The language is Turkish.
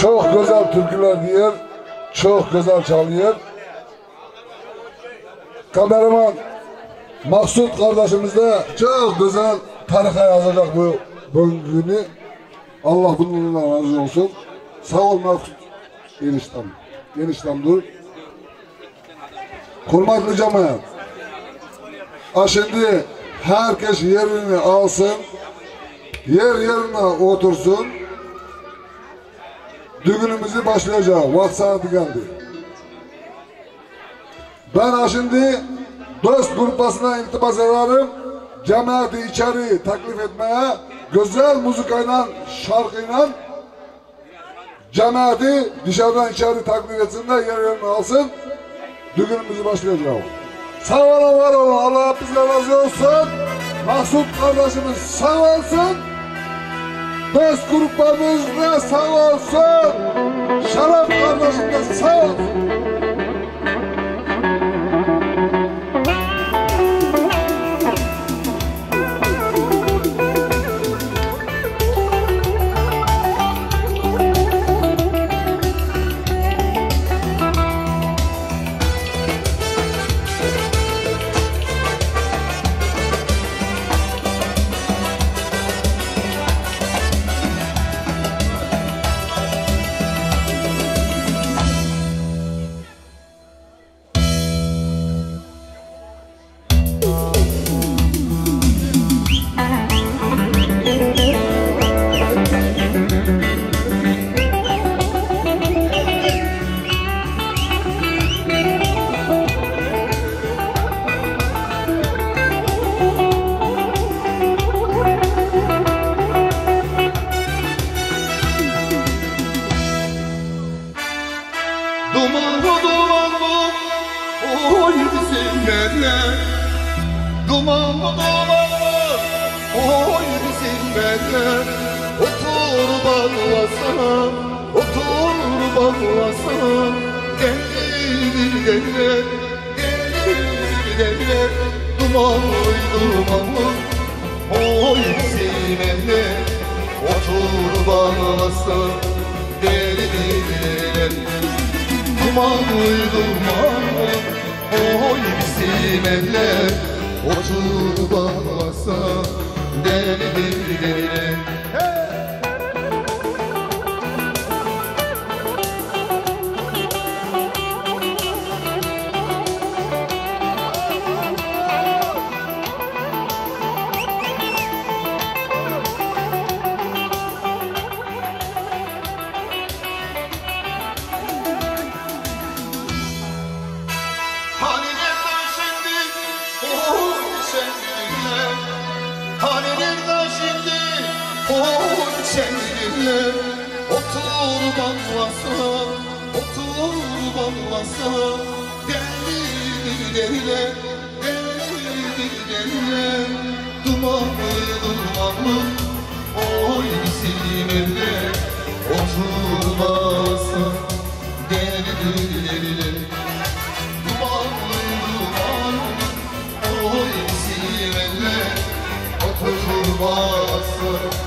Çok güzel türküler diyor. Çok güzel çalıyor. Kameraman Maksut kardeşimiz de çok güzel tarihe yazacak bu, günü. Allah bununla razı olsun. Sağ ol Maksut. Eniştem. Eniştem dur. Kurmaklı cemaat. Ha şimdi herkes yerini alsın. Yer yerine otursun. Düğünümüzü başlayacak. Vakti saati geldi. Ben şimdi dost grupasına iltibas ederim. Cemaati içeri teklif etmeye güzel müzikayla, şarkıyla cemaati dışarıdan içeri teklif etsinler, yer yerini alsın. Düğünümüzü başlayacağız. Sağ olun, var olun. Allah bizden razı olsun. Mahsut kardeşimiz sağ olsun. Dost gruplarımız da sağ olsun. Şarap kardeşim de sağ olsun. Dumanlı dumanlı oy bizim eller Dumanlı dumanlı oy bizim eller Otur bağlasam, otur bağlasam Gelir gelir, gelir gelir Dumanlı dumanlı oy bizim eller Otur bağlasam Gelir gelir Dumanlı dumanlı Oy bizim eller Otur bağlasa Hani nerede şimdi Oy sevgilimle Otur bağlasa Otur bağlasa Deli deli Nasıl olmazsa